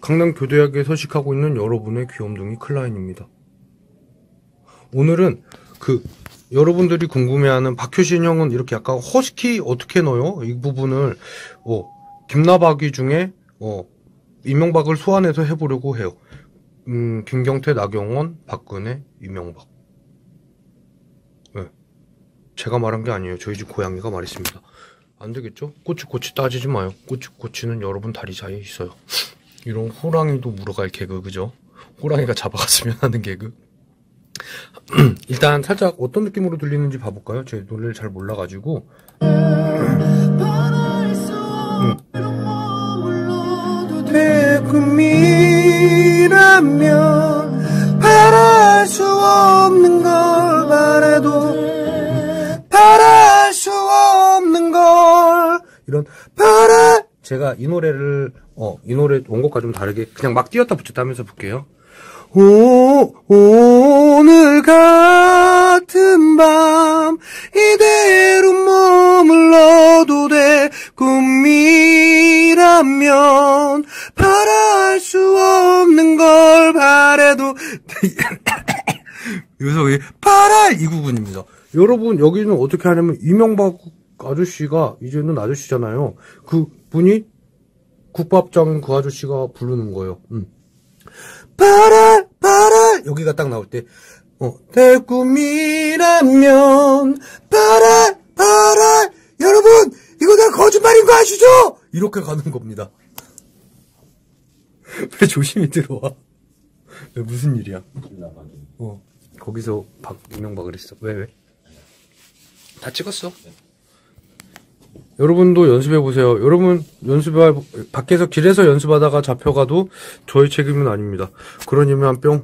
강남 교대학에 서식하고 있는 여러분의 귀염둥이 클라인입니다. 오늘은 그 여러분들이 궁금해하는 박효신 형은 이렇게 약간 허스키 어떻게 넣어요? 이 부분을 어, 김나박이 중에 어, 이명박을 소환해서 해보려고 해요. 음, 김경태, 나경원, 박근혜, 이명박. 네. 제가 말한 게 아니에요. 저희 집 고양이가 말했습니다. 안 되겠죠? 꼬치꼬치 따지지 마요. 꼬치꼬치는 여러분 다리 사이에 있어요. 이런 호랑이도 물어갈 개그, 그죠? 호랑이가 잡아갔으면 하는 개그. 일단 살짝 어떤 느낌으로 들리는지 봐볼까요? 제 노래를 잘 몰라가지고. 꿈이라면 바랄 수 없는 걸 바래도 바랄 수 없는 걸 이런 제가 이 노래를 어 이 노래 원곡과 좀 다르게 그냥 막 띄었다 붙였다 하면서 볼게요. 오 오늘 같은 밤 이대로 머물러도 돼. 꿈이라면 바랄 수 없는 걸 바래도 여기서 왜 바랄 이 부분입니다. 여러분 여기는 어떻게 하냐면 이명박 아저씨가 이제는 아저씨잖아요. 그 분이 국밥장 그 아저씨가 부르는 거예요. 음. 바랄 바랄 여기가 딱 나올 때 어, 내 꿈이라면 바랄 바랄 여러분 이거 다 거짓말인 거 아시죠? 이렇게 가는 겁니다. 왜 조심히 들어와? 왜 무슨 일이야? 어 거기서 박 이명박을 했어. 왜 왜? 다 찍었어. 여러분도 연습해 보세요. 여러분 연습할 밖에서 길에서 연습하다가 잡혀가도 저희 책임은 아닙니다. 그러니면 뿅.